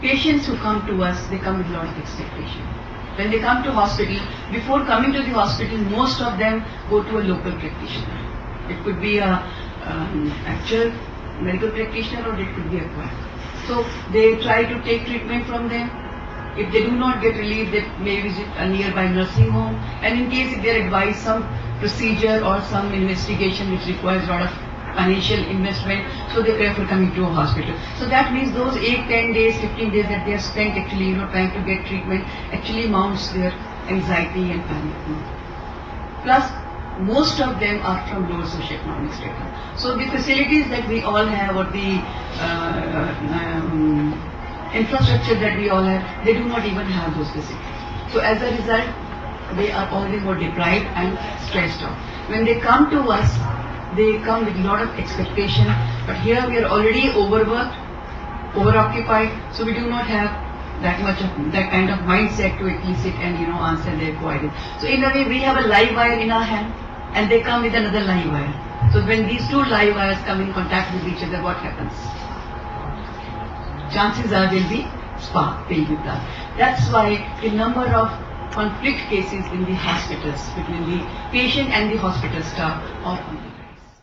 patients who come to us, they come with a lot of expectation. When they come to hospital, before coming to the hospital, most of them go to a local practitioner. It could be a um, actual medical practitioner or it could be a quack. So they try to take treatment from them. If they do not get relief, they may visit a nearby nursing home. And in case if they are advised some procedure or some investigation which requires a lot of financial investment, so they prefer coming to a hospital. So that means those 8, 10 days, 15 days that they have spent actually, you know, trying to get treatment actually mounts their anxiety and panic. Plus, most of them are from lower socioeconomic strata. So the facilities that we all have or the uh, um, infrastructure that we all have, they do not even have those facilities. So as a result, they are already more deprived and stressed out. When they come to us, they come with a lot of expectation, but here we are already overworked, overoccupied, so we do not have that much of that kind of mindset to actually sit and you know answer their queries. So in a way, we have a live wire in our hand, and they come with another live wire. So when these two live wires come in contact with each other, what happens? Chances are there will be spark, will blast. That's why the number of conflict cases in the hospitals between the patient and the hospital staff are.